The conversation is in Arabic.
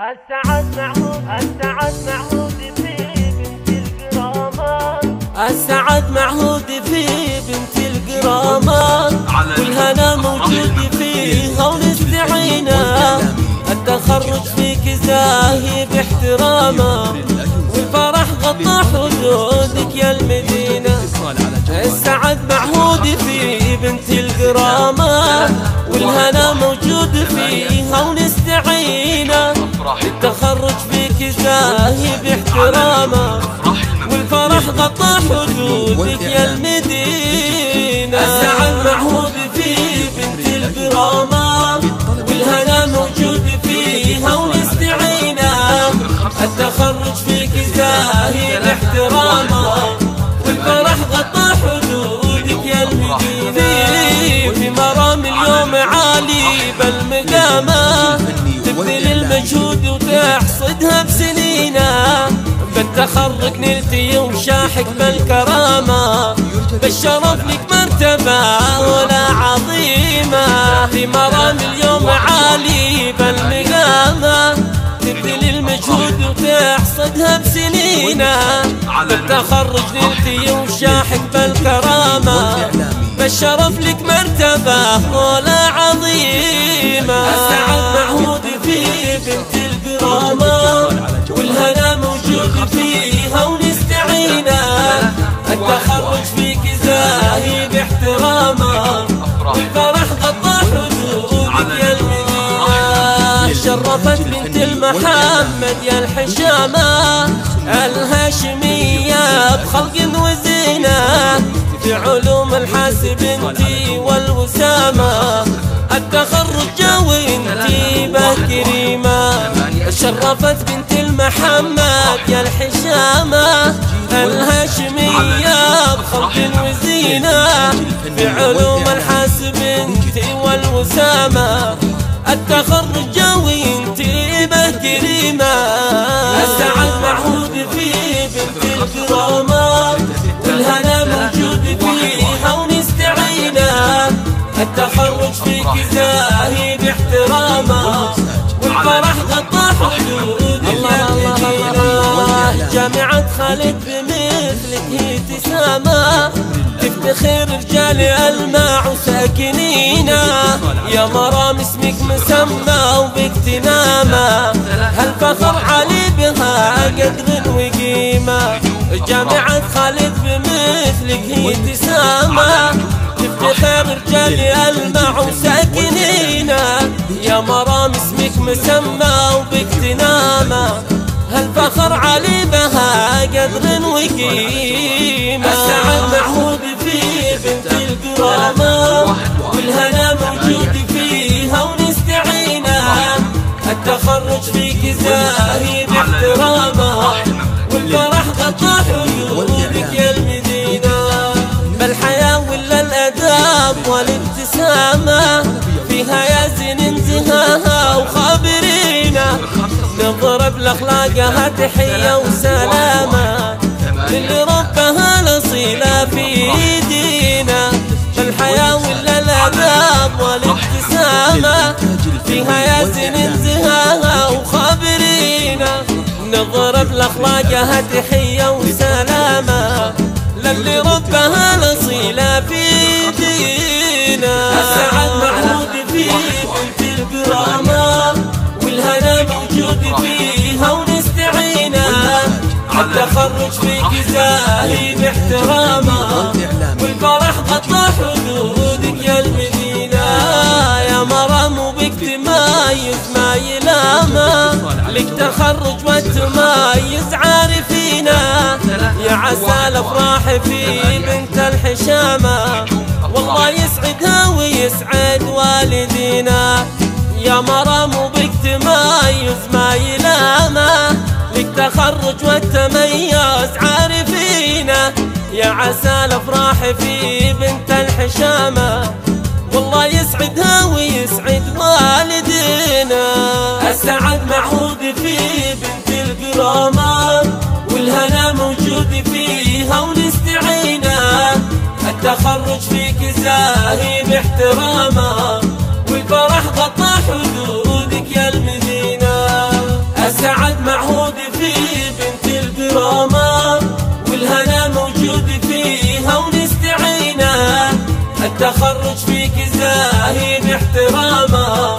السعد معهود السعد معهود في بنت القرامات. السعد معهود في بنت والهنا موجود فيها ونستعينا التخرج فيك زاهي باحترامه والفرح غطى حدودك يا المدينة. السعد معهود في بنت القرامات. التخرج فيك زاهي باحترامه والفرح غطى حدودك. بالتخرج نلتي وشاحك بالكرامة. بالشرف لك مرتبة ولا عظيمة. في مرام اليوم عالي بالمقامة. تبذل المجهود وتحصدها بسنينة. بالتخرج نلتي وشاحك بالكرامة. بالشرف لك مرتبة ولا عظيمة. السعد معهود شرفت بنت المحمد يا الحشامة الهاشمية بخلق وزينة في علوم الحاسب انتي والوسامة التخرج جوي انتي بكريمة. شرفت بنت المحمد يا الحشامة الهاشمية بخلق وزينة في علوم الحاسب انتي والوسامة. التخرج جوي انتي بكريمة السعد معهود في بنت الكرامة. والهنا موجود فيها ونستعينا التخرج فيك زاهي باحترامه. والفرح غطى حدود المدينة جامعة خالد بمثلك هي تفتخر رجال الماع وساكنينا. يا مرام اسمك مسمى وباكتنامة هالفخر علي بها قدر وقيمة؟ جامعة خالد بمثلك هي ابتسامة. تفتخر رجال الماع وساكنينا. يا مرام اسمك مسمى وباكتنامة هالفخر علي بها قدر وقيمة؟ السعد معهود في بنت الكرامة والهنا موجود فيها ونستعينا التخرج فيك زاهي باحترامه. والفرح غطى حدودك يا المدينة. بالحياة ولا الأداب والابتسامة. فيها يا زين انتهاها وخابرينا نضرب لأخلاقها تحية وسلامة. للي ربها الأصيلة في دينا بالحياة ولا الأداب والابتسامة فيها يا زين انتهاها وخابرينا نضرب لأخلاقها تحية وسلامة. للي ربها الأصيلة في دينا السعد معهود في بنت الكرامة. والهنا موجود فيها ونستعينا التخرج فيك زاهي باحترامه والفرح غطى حدودك عسى الافراح في بنت الحشامة. والله يسعدها ويسعد والدينا. يا مرام وبك تمايز ما يلامه لك تخرج والتميز عارفينا. يا عسى الأفراح في بنت الحشامة. والله يسعدها ويسعد والدينا. السعد معهود في بنت الكرامة التخرج فيك زاهي باحترامه والفرح غطى حدودك يا المدينة. أسعد معهود في بنت الدراما والهنا موجود فيها ونستعينه. التخرج فيك زاهي باحترامه